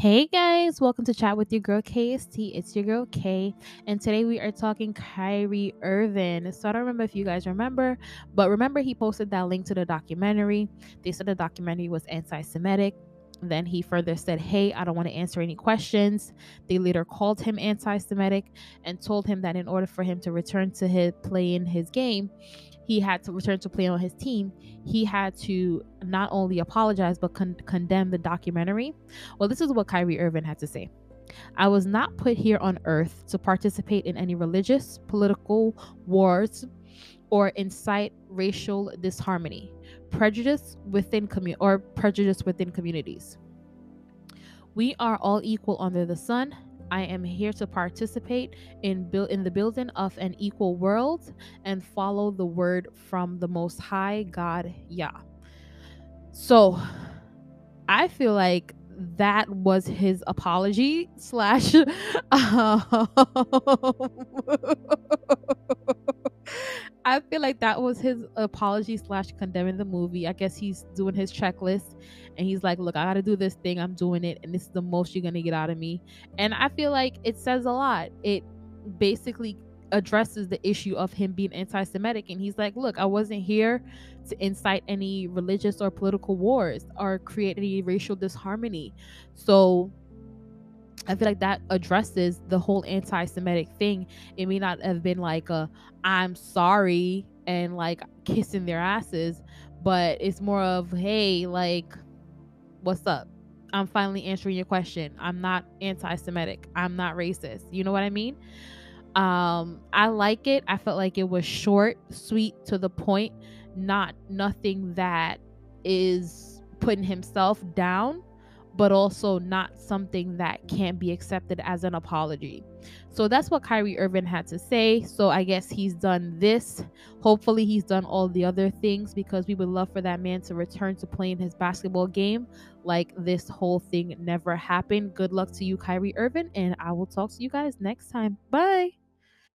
Hey guys, welcome to Chat with your girl KST. It's your girl K, and today we are talking Kyrie Irving. So I don't remember if you guys remember, but remember he posted that link to the documentary. They said the documentary was anti-Semitic. Then he further said, Hey, I don't want to answer any questions. They later called him anti Semitic and told him that in order for him to return to his playing his game, he had to return to play on his team, he had to not only apologize but con- condemn the documentary. Well, this is what Kyrie Irving had to say. I was not put here on earth to participate in any religious, political wars or incite racial disharmony, prejudice within or prejudice within communities. We are all equal under the sun I am here to participate in build in the building of an equal world and follow the word from the most high God Yah. So I feel like that was his apology slash um, I feel like that was his apology slash condemning the movie. I guess he's doing his checklist and he's like, Look, I gotta do this thing, I'm doing it, and this is the most you're gonna get out of me. And I feel like it says a lot. It basically addresses the issue of him being anti-Semitic, and he's like, "Look, I wasn't here to incite any religious or political wars or create any racial disharmony." So I feel like that addresses the whole anti-Semitic thing. It may not have been like a "I'm sorry" and like kissing their asses, but it's more of "Hey, like, what's up?" I'm finally answering your question. I'm not anti-Semitic. I'm not racist. You know what I mean? Um, I like it. I felt like it was short, sweet, to the point, not nothing that is putting himself down, but also not something that can't be accepted as an apology. So that's what Kyrie Irving had to say. So I guess he's done this. Hopefully, he's done all the other things because we would love for that man to return to playing his basketball game like this whole thing never happened. Good luck to you, Kyrie Irving, and I will talk to you guys next time. Bye.